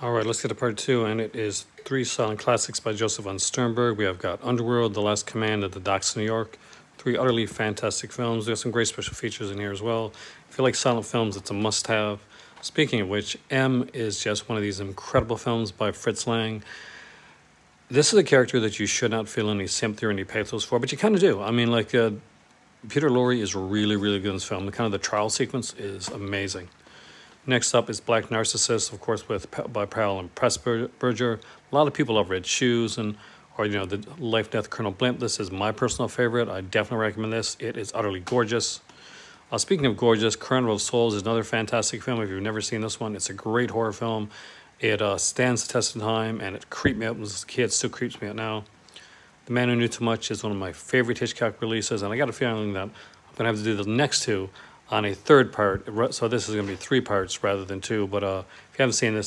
All right, let's get to part two, and it is three silent classics by Josef von Sternberg. We have got Underworld, The Last Command, and The Docks of New York. Three utterly fantastic films. There's some great special features in here as well. If you like silent films, it's a must-have. Speaking of which, M is just one of these incredible films by Fritz Lang. This is a character that you should not feel any sympathy or any pathos for, but you kind of do. I mean, like, uh, Peter Lorre is really, really good in this film. The kind of the trial sequence is amazing. Next up is Black Narcissus, of course, with by Powell and Pressburger. A lot of people love Red Shoes and or you know the Life Death Colonel Blimp. This is my personal favorite. I definitely recommend this. It is utterly gorgeous. Uh, speaking of gorgeous, Carnival of Souls is another fantastic film. If you've never seen this one, it's a great horror film. It uh, stands the test of time and it creeped me out as a kid. Still creeps me out now. The Man Who Knew Too Much is one of my favorite Hitchcock releases, and I got a feeling that I'm gonna have to do the next two on a third part. So this is going to be three parts rather than two. But uh, if you haven't seen this,